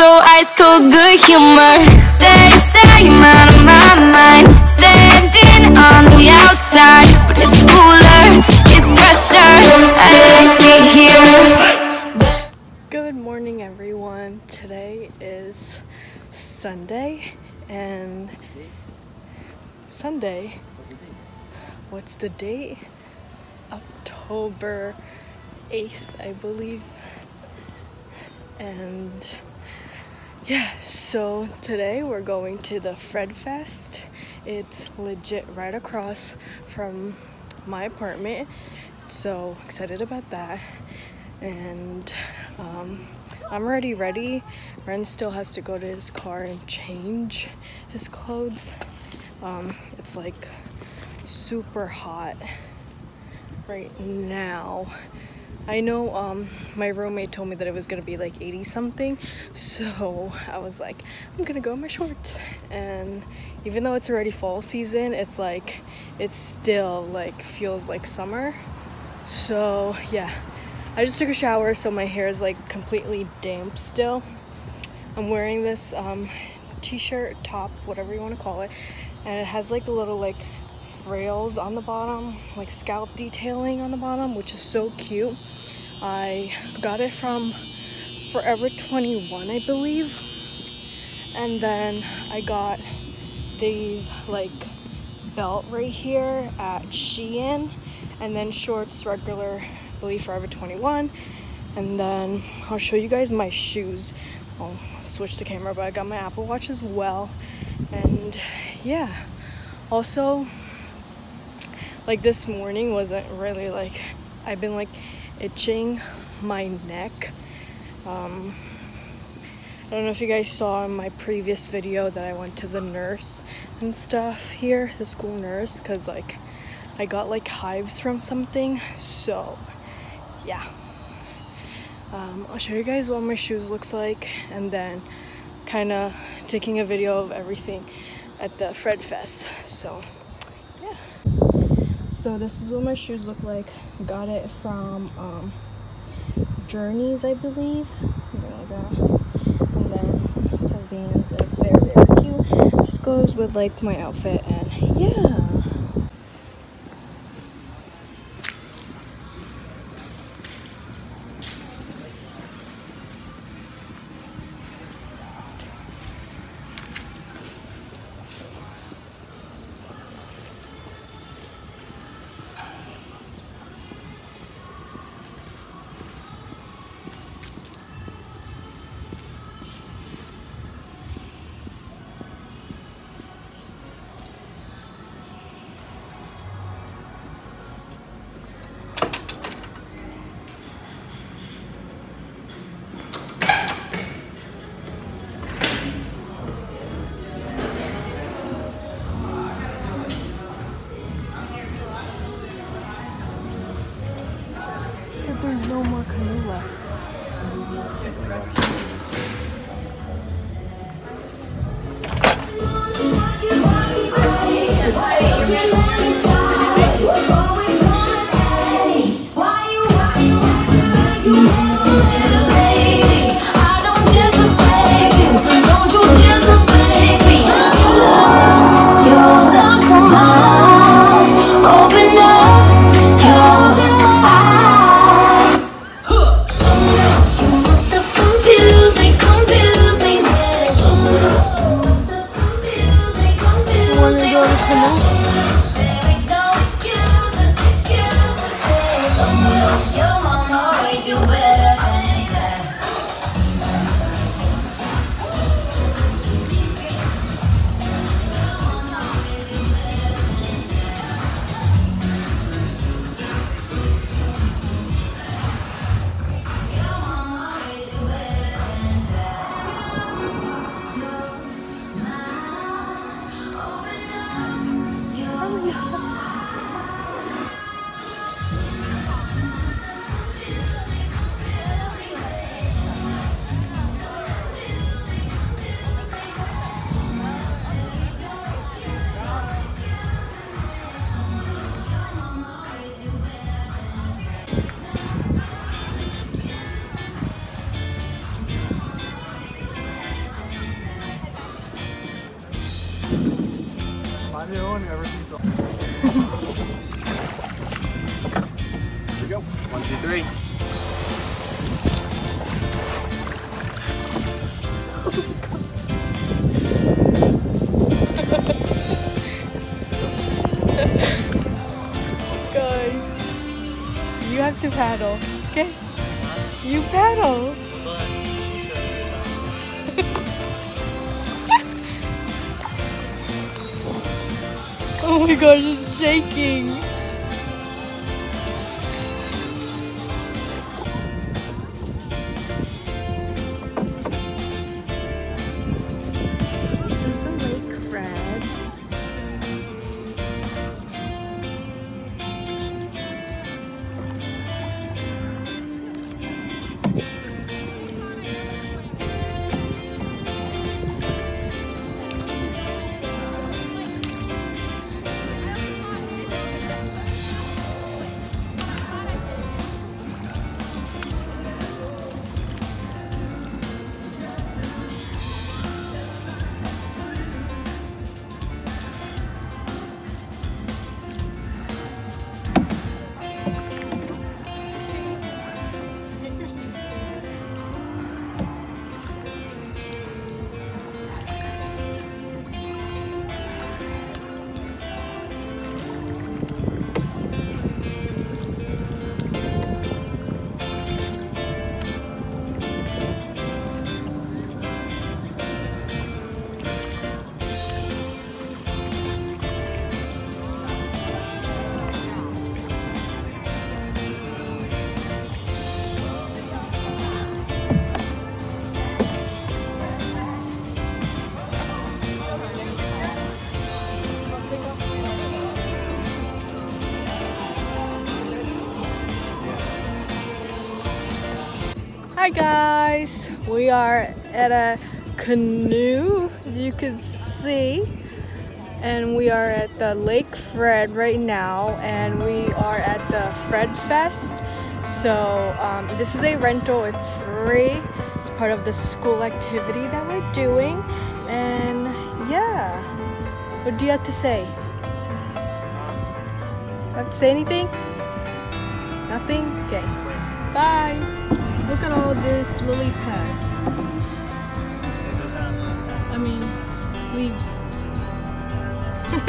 so ice cold good humor. They say I'm out of my mind, standing on the outside, but it's cooler, it's fresher. I like here. Good morning, everyone. Today is Sunday, and Sunday. What's the date? October 8th, I believe. And yeah, so today we're going to the Fred Fest. It's legit right across from my apartment. So excited about that. And um, I'm already ready. Ren still has to go to his car and change his clothes. Um, it's like super hot right now. I know um, my roommate told me that it was gonna be like 80 something, so I was like, I'm gonna go in my shorts. And even though it's already fall season, it's like, it still like feels like summer. So yeah, I just took a shower, so my hair is like completely damp still. I'm wearing this um, t-shirt, top, whatever you want to call it, and it has like a little like rails on the bottom, like scalp detailing on the bottom, which is so cute. I got it from Forever 21, I believe. And then I got these like belt right here at Shein and then shorts regular I believe Forever 21 and then I'll show you guys my shoes I'll switch the camera but I got my Apple Watch as well and yeah also like this morning wasn't really like I've been like itching my neck. Um, I don't know if you guys saw in my previous video that I went to the nurse and stuff here the school nurse because like I got like hives from something. So yeah. Um, I'll show you guys what my shoes looks like and then kind of taking a video of everything at the Fred Fest. So so this is what my shoes look like. Got it from um, journeys i believe. And then it's a vans. It's very very cute. Just goes with like my outfit and yeah paddle, okay? You paddle. Oh my gosh, it's shaking. Hi guys, we are at a canoe, you can see, and we are at the Lake Fred right now, and we are at the Fred Fest. So um, this is a rental; it's free. It's part of the school activity that we're doing, and yeah. What do you have to say? Have to say anything? Nothing? Okay. Bye. Look at all this lily pads. I mean, leaves.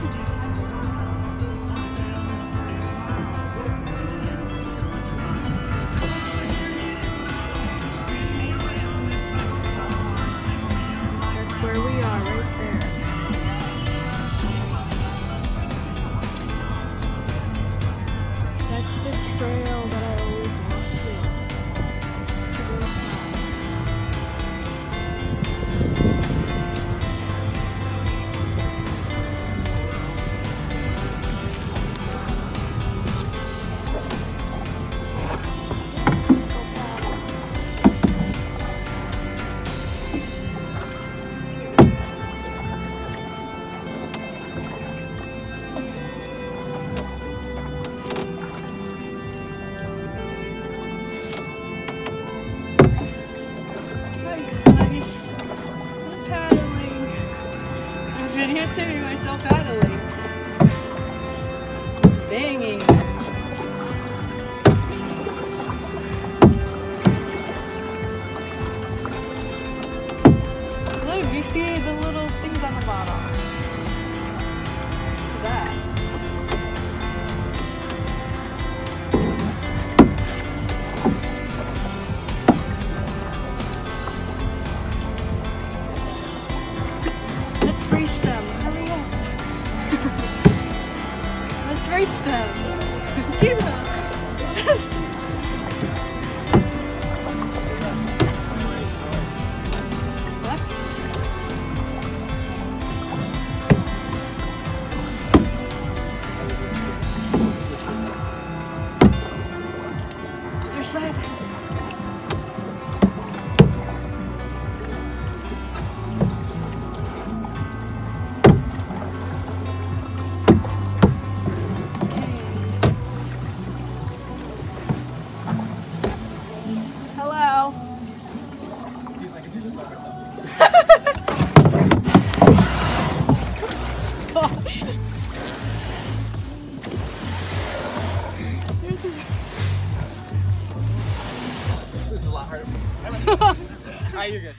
Videotaping myself paddling. Banging. Yes. Ah, Alright, you're good.